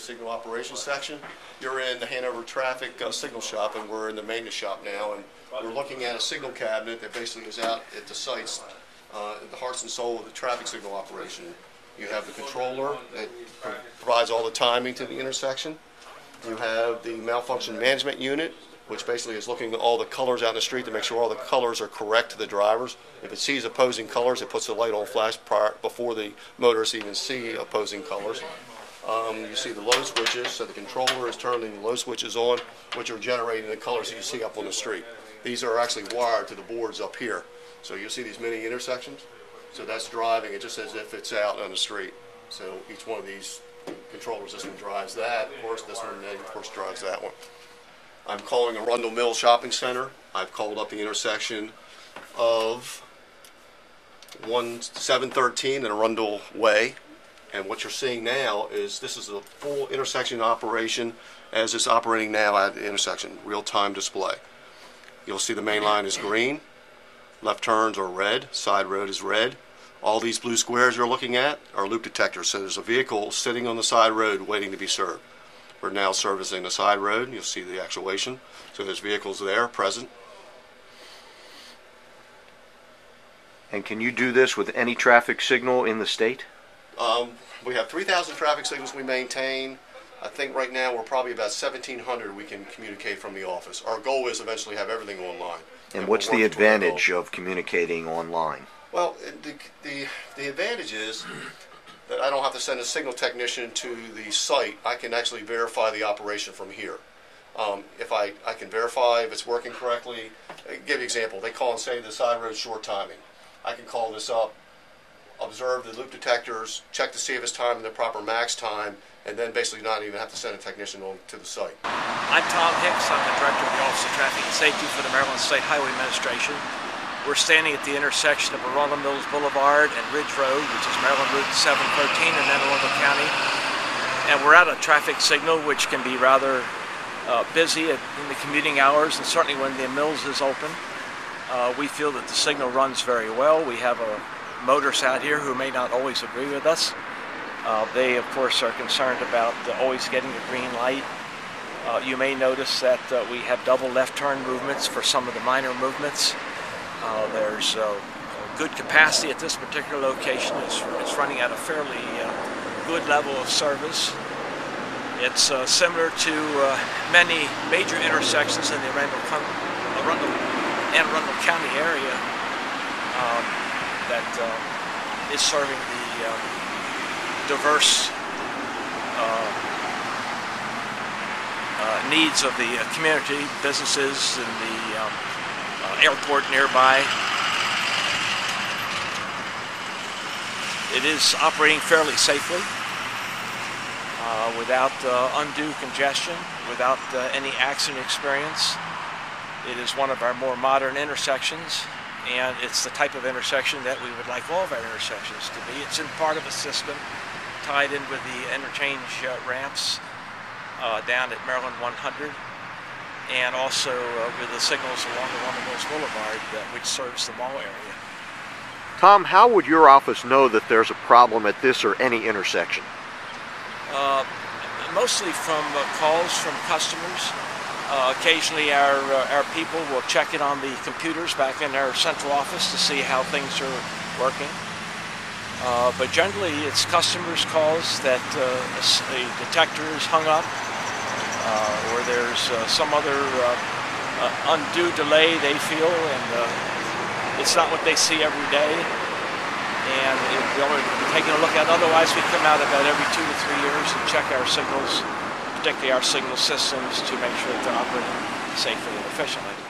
traffic signal operations section. You're in the Hanover traffic uh, signal shop, and we're in the maintenance shop now. And we're looking at a signal cabinet that basically is out at the sites, uh, the hearts and soul of the traffic signal operation. You have the controller that provides all the timing to the intersection. You have the malfunction management unit, which basically is looking at all the colors out in the street to make sure all the colors are correct to the drivers. If it sees opposing colors, it puts the light on flash prior, before the motorists even see opposing colors. Um, you see the load switches, so the controller is turning the load switches on, which are generating the colors that you see up on the street. These are actually wired to the boards up here. So you'll see these mini intersections. So that's driving it just as if it's out on the street. So each one of these controllers, this one drives that, of course, this one, of course drives that one. I'm calling Arundel Mills Shopping Center. I've called up the intersection of 1713 and Arundel Way. And what you're seeing now is this is a full intersection operation as it's operating now at the intersection, real-time display. You'll see the main line is green, left turns are red, side road is red. All these blue squares you're looking at are loop detectors, so there's a vehicle sitting on the side road waiting to be served. We're now servicing the side road, you'll see the actuation. So there's vehicles there present. And can you do this with any traffic signal in the state? Um, we have 3,000 traffic signals we maintain. I think right now we're probably about 1,700 we can communicate from the office. Our goal is eventually have everything online. And we're what's the working toward that goal. advantage of communicating online? Well, the, the, the advantage is that I don't have to send a signal technician to the site. I can actually verify the operation from here. Um, if I, I can verify if it's working correctly, uh, give you an example. They call and say the side road short timing. I can call this up, observe the loop detectors, check to see if it's timing the proper max time, and then basically not even have to send a technician on to the site. I'm Tom Hicks. I'm the Director of the Office of Traffic and Safety for the Maryland State Highway Administration. We're standing at the intersection of Arundel Mills Boulevard and Ridge Road, which is Maryland Route 713 in Anne Arundel County. And we're at a traffic signal which can be rather uh, busy at, in the commuting hours and certainly when the mills is open. Uh, we feel that the signal runs very well. We have a motorists out here who may not always agree with us. Uh, they, of course, are concerned about always getting a green light. Uh, you may notice that uh, we have double left turn movements for some of the minor movements. Uh, there's uh, good capacity at this particular location. It's, it's running at a fairly uh, good level of service. It's similar to many major intersections in the Arundel, Arundel and Arundel County area that uh, is serving the uh, diverse uh, uh, needs of the uh, community, businesses, and the um, uh, airport nearby. It is operating fairly safely, uh, without uh, undue congestion, without uh, any accident experience. It is one of our more modern intersections, and it's the type of intersection that we would like all of our intersections to be. It's in part of a system tied in with the interchange uh, ramps uh, down at Maryland 100 and also uh, with the signals along the Arundel Mills Boulevard uh, which serves the mall area. Tom, how would your office know that there's a problem at this or any intersection? Uh, mostly from uh, calls from customers. Uh, occasionally our, uh, our people will check it on the computers back in our central office to see how things are working. Uh, but generally it's customers' calls that uh, a, a detector is hung up uh, or there's uh, some other undue delay they feel and it's not what they see every day and we're taking a look at. Otherwise, we come out about every two to three years and check our signals, particularly our signal systems, to make sure that they're operating safely and efficiently.